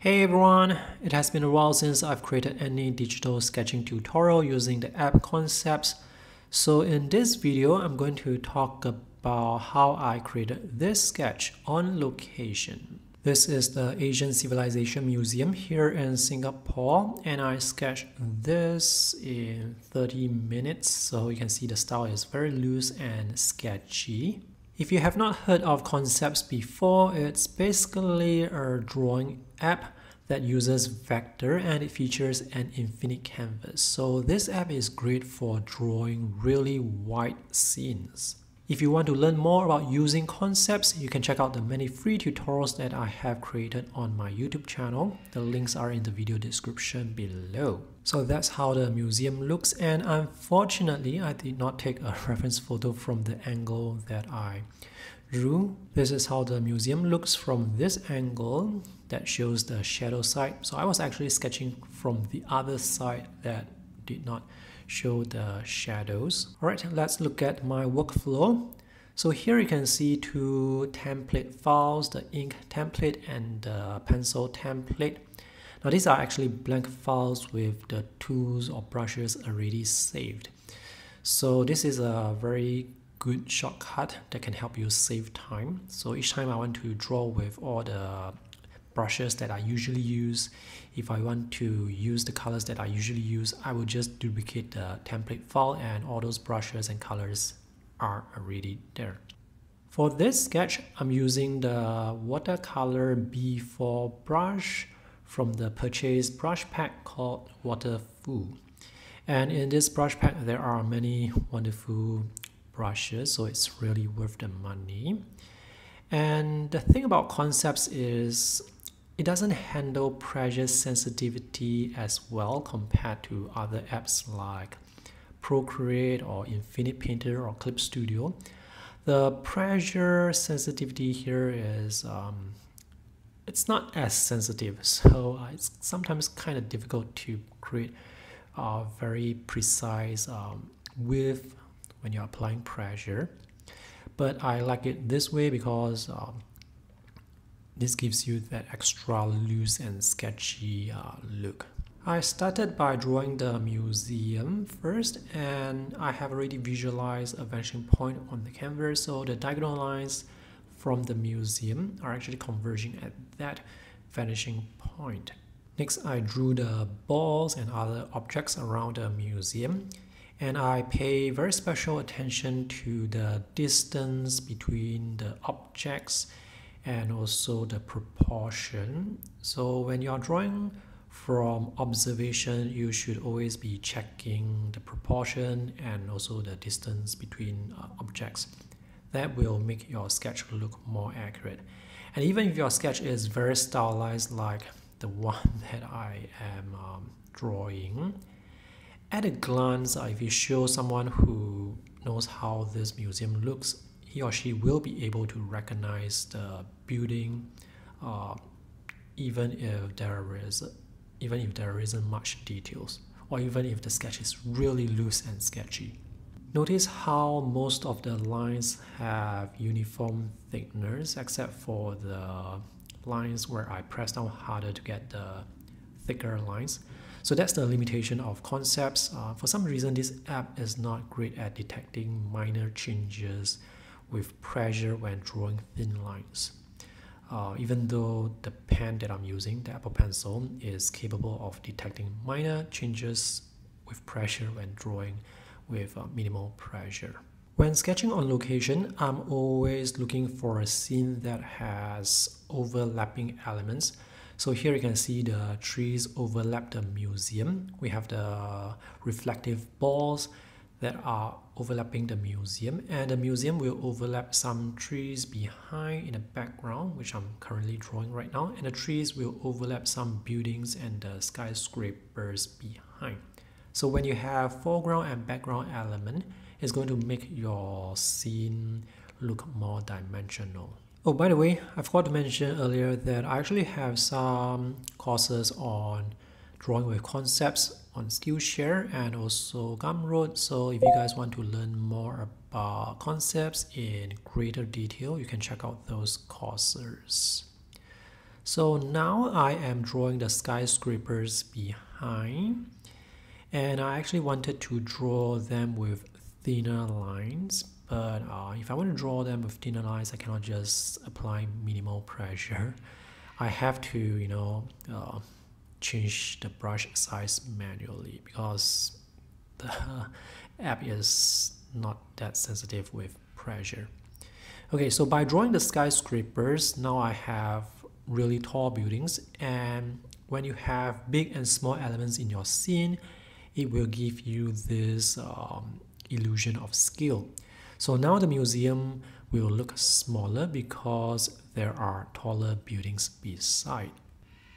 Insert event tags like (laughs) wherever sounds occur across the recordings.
Hey everyone, it has been a while since I've created any digital sketching tutorial using the app Concepts. So in this video, I'm going to talk about how I created this sketch on location. This is the Asian Civilization Museum here in Singapore and I sketched this in 30 minutes so you can see the style is very loose and sketchy. If you have not heard of Concepts before, it's basically a drawing app that uses vector and it features an infinite canvas. So this app is great for drawing really wide scenes. If you want to learn more about using concepts, you can check out the many free tutorials that I have created on my YouTube channel. The links are in the video description below. So that's how the museum looks and unfortunately I did not take a (laughs) reference photo from the angle that I drew. This is how the museum looks from this angle that shows the shadow side. So I was actually sketching from the other side that did not show the shadows. All right, let's look at my workflow. So here you can see two template files, the ink template and the pencil template. Now these are actually blank files with the tools or brushes already saved. So this is a very good shortcut that can help you save time. So each time I want to draw with all the brushes that I usually use. If I want to use the colors that I usually use, I will just duplicate the template file and all those brushes and colors are already there. For this sketch, I'm using the watercolor B4 brush from the purchase brush pack called Waterful. And in this brush pack, there are many wonderful brushes, so it's really worth the money. And the thing about concepts is it doesn't handle pressure sensitivity as well compared to other apps like Procreate or Infinite Painter or Clip Studio. The pressure sensitivity here is um, it's not as sensitive, so uh, it's sometimes kind of difficult to create a very precise um, width when you're applying pressure. But I like it this way because um, this gives you that extra loose and sketchy uh, look. I started by drawing the museum first and I have already visualized a vanishing point on the canvas so the diagonal lines from the museum are actually converging at that vanishing point. Next I drew the balls and other objects around the museum and I pay very special attention to the distance between the objects and also the proportion. So when you are drawing from observation, you should always be checking the proportion and also the distance between uh, objects. That will make your sketch look more accurate. And even if your sketch is very stylized like the (laughs) one that I am um, drawing, at a glance, if you show someone who knows how this museum looks, he or she will be able to recognize the building uh, even if there is even if there isn't much details or even if the sketch is really loose and sketchy. Notice how most of the lines have uniform thickness except for the lines where I press down harder to get the thicker lines. So that's the limitation of concepts. Uh, for some reason, this app is not great at detecting minor changes with pressure when drawing thin lines. Uh, even though the pen that I'm using, the Apple Pencil, is capable of detecting minor changes with pressure when drawing with uh, minimal pressure. When sketching on location, I'm always looking for a scene that has overlapping elements. So here you can see the trees overlap the museum. We have the reflective balls that are overlapping the museum and the museum will overlap some trees behind in the background which I'm currently drawing right now and the trees will overlap some buildings and the skyscrapers behind. So when you have foreground and background element it's going to make your scene look more dimensional. Oh, by the way, I forgot to mention earlier that I actually have some courses on drawing with concepts on Skillshare and also Gumroad. So if you guys want to learn more about concepts in greater detail, you can check out those courses. So now I am drawing the skyscrapers behind and I actually wanted to draw them with thinner lines but uh, if I want to draw them with thinner lines I cannot just apply minimal pressure. (laughs) I have to you know uh, change the brush size manually because (laughs) the app is not that sensitive with pressure. Okay so by drawing the skyscrapers now I have really tall buildings and when you have big and small elements in your scene it will give you this um, illusion of scale so now the museum will look smaller because there are taller buildings beside.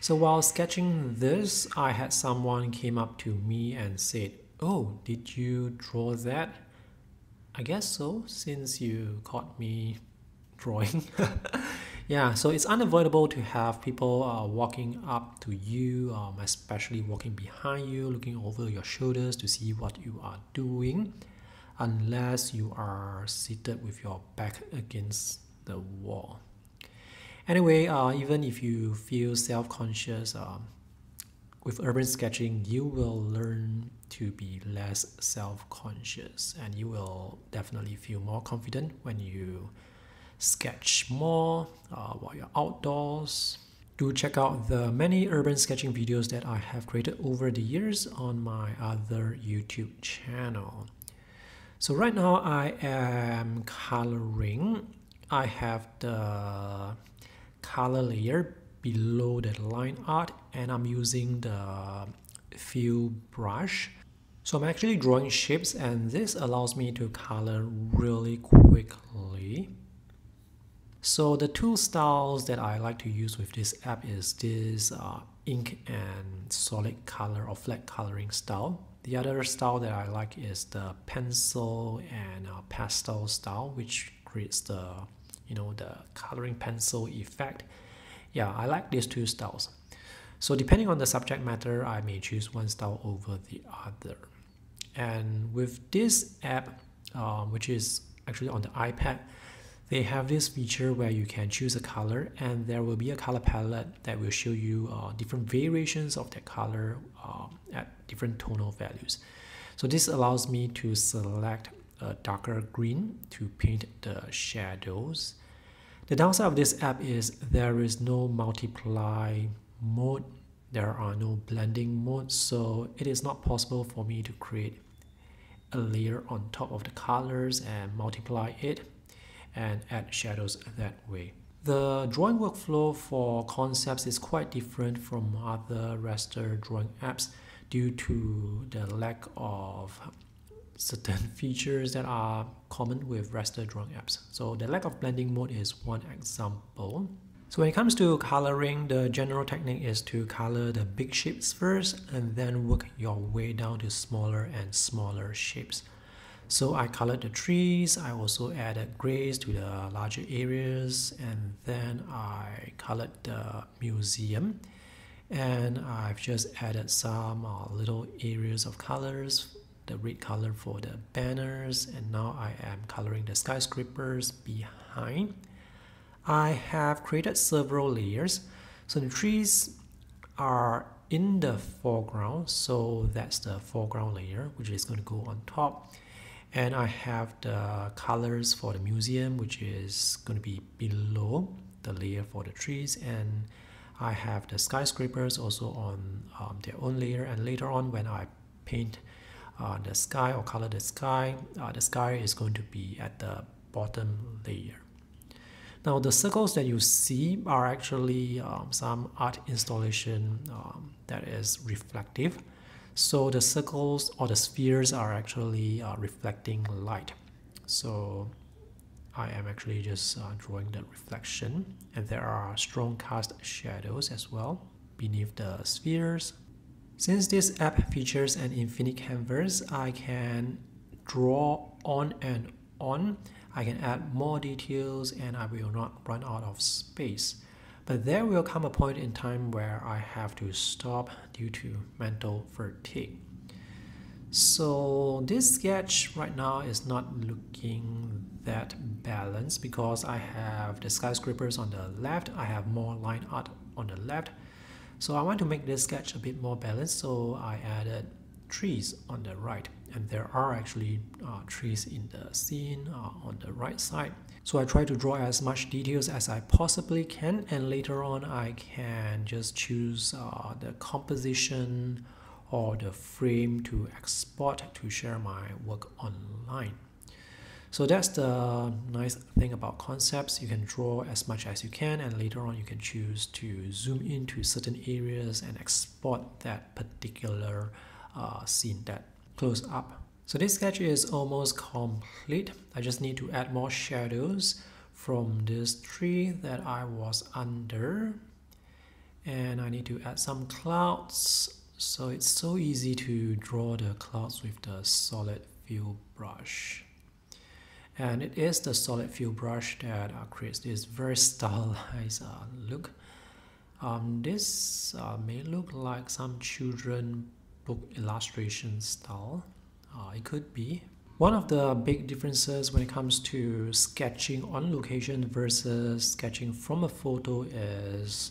So while sketching this I had someone came up to me and said oh did you draw that? I guess so since you caught me (laughs) drawing (laughs) Yeah, so it's unavoidable to have people uh, walking up to you, um, especially walking behind you, looking over your shoulders to see what you are doing, unless you are seated with your back against the wall. Anyway, uh, even if you feel self conscious, um, with urban sketching, you will learn to be less self conscious and you will definitely feel more confident when you sketch more uh, while you're outdoors. Do check out the many urban sketching videos that I have created over the years on my other YouTube channel. So right now I am coloring. I have the color layer below the line art and I'm using the fill brush. So I'm actually drawing shapes and this allows me to color really quickly. So the two styles that I like to use with this app is this uh, ink and solid color or flat coloring style. The other style that I like is the pencil and uh, pastel style, which creates the you know the coloring pencil effect. Yeah, I like these two styles. So depending on the subject matter, I may choose one style over the other. And with this app, uh, which is actually on the iPad, they have this feature where you can choose a color and there will be a color palette that will show you uh, different variations of that color uh, at different tonal values. So this allows me to select a darker green to paint the shadows. The downside of this app is there is no multiply mode, there are no blending modes, so it is not possible for me to create a layer on top of the colors and multiply it and add shadows that way. The drawing workflow for concepts is quite different from other raster drawing apps due to the lack of certain (laughs) features that are common with raster drawing apps. So the lack of blending mode is one example. So when it comes to coloring, the general technique is to color the big shapes first and then work your way down to smaller and smaller shapes. So I colored the trees, I also added grays to the larger areas. And then I colored the museum. And I've just added some uh, little areas of colors the red color for the banners. And now I am coloring the skyscrapers behind. I have created several layers. So the trees are in the foreground. So that's the foreground layer which is going to go on top and I have the colors for the museum which is going to be below the layer for the trees. And I have the skyscrapers also on um, their own layer. And later on when I paint uh, the sky or color the sky uh, the sky is going to be at the bottom layer. Now the circles that you see are actually um, some art installation um, that is reflective so the circles or the spheres are actually uh, reflecting light. So I am actually just uh, drawing the reflection and there are strong cast shadows as well beneath the spheres. Since this app features an infinite canvas, I can draw on and on. I can add more details and I will not run out of space. But there will come a point in time where I have to stop due to mental fatigue. So this sketch right now is not looking that balanced because I have the skyscrapers on the left, I have more line art on the left. So I want to make this sketch a bit more balanced, so I added trees on the right and there are actually uh, trees in the scene uh, on the right side. So I try to draw as much details as I possibly can and later on I can just choose uh, the composition or the frame to export to share my work online. So that's the nice thing about concepts. You can draw as much as you can and later on you can choose to zoom into certain areas and export that particular uh, scene that close up. So this sketch is almost complete. I just need to add more shadows from this tree that I was under. And I need to add some clouds. So it's so easy to draw the clouds with the solid fill brush. And it is the solid fill brush that uh, creates this very stylized uh, (laughs) look. Um, this uh, may look like some children book illustration style. Uh, it could be. One of the big differences when it comes to sketching on location versus sketching from a photo is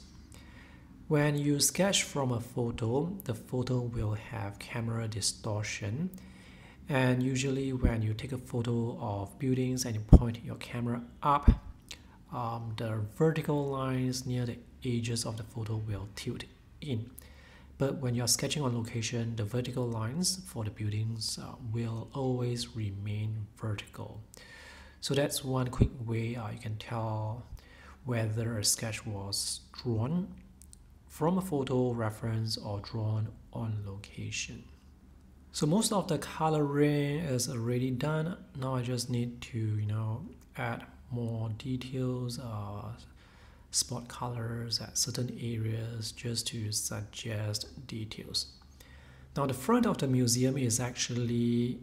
when you sketch from a photo, the photo will have camera distortion. And usually when you take a photo of buildings and you point your camera up, um, the vertical lines near the edges of the photo will tilt in. But when you're sketching on location, the vertical lines for the buildings uh, will always remain vertical. So that's one quick way uh, you can tell whether a sketch was drawn from a photo reference or drawn on location. So most of the coloring is already done. Now I just need to, you know, add more details, uh, spot colors at certain areas just to suggest details. Now the front of the museum is actually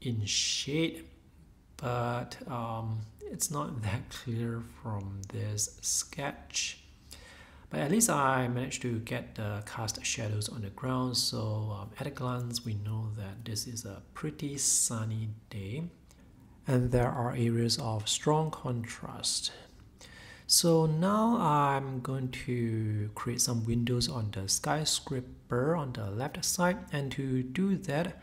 in shade, but um, it's not (laughs) that clear from this sketch. But at least I managed to get the cast shadows on the ground, so um, at a glance we know that this is a pretty sunny day. And there are areas of strong contrast so now I'm going to create some windows on the skyscraper on the left side and to do that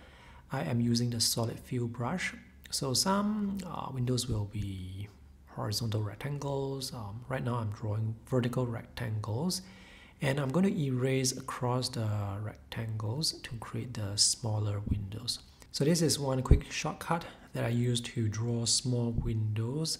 I am using the solid fill brush. So some uh, windows will be horizontal rectangles. Um, right now I'm drawing vertical rectangles and I'm going to erase across the rectangles to create the smaller windows. So this is one quick shortcut that I use to draw small windows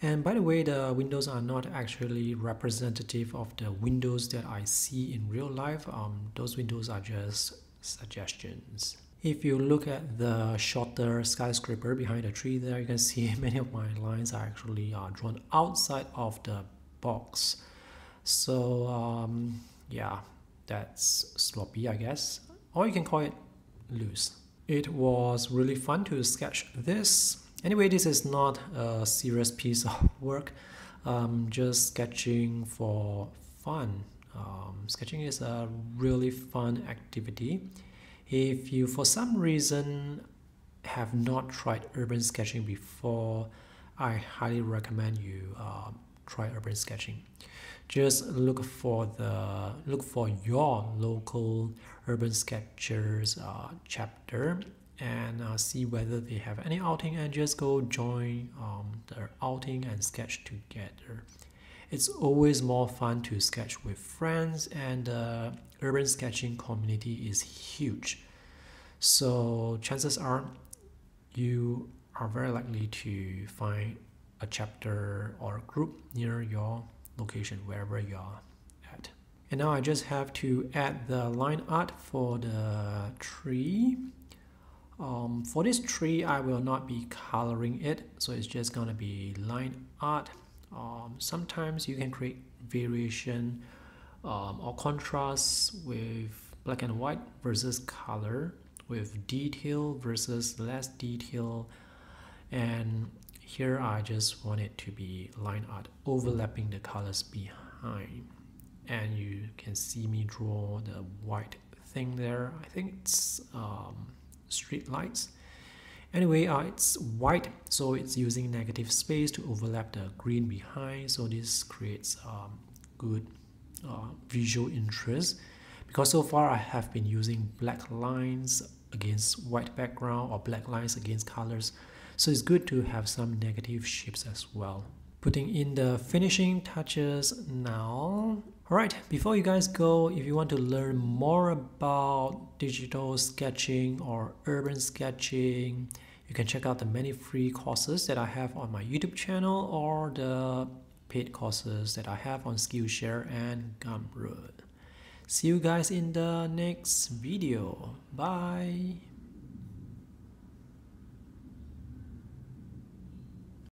and by the way, the windows are not actually representative of the windows that I see in real life. Um, those windows are just suggestions. If you look at the shorter skyscraper behind the tree there, you can see (laughs) many of my lines are actually uh, drawn outside of the box. So um, yeah, that's sloppy, I guess. Or you can call it loose. It was really fun to sketch this Anyway, this is not a serious piece of (laughs) work. Um, just sketching for fun. Um, sketching is a really fun activity. If you, for some reason, have not tried urban sketching before, I highly recommend you uh, try urban sketching. Just look for the look for your local urban sketchers uh, chapter and uh, see whether they have any outing and just go join um, their outing and sketch together. It's always more fun to sketch with friends and the urban sketching community is huge. So chances are you are very likely to find a chapter or a group near your location wherever you are at. And now I just have to add the line art for the tree um, for this tree, I will not be coloring it, so it's just gonna be line art. Um, sometimes you can create variation um, or contrast with black and white versus color, with detail versus less detail. And here I just want it to be line art, overlapping the colors behind. And you can see me draw the white thing there. I think it's um, street lights. Anyway, uh, it's white, so it's using negative space to overlap the green behind. So this creates um, good uh, visual interest because so far I have been using black lines against white background or black lines against colors so it's good to have some negative shapes as well putting in the finishing touches now alright before you guys go if you want to learn more about digital sketching or urban sketching you can check out the many free courses that I have on my YouTube channel or the paid courses that I have on Skillshare and Gumroad. See you guys in the next video. Bye.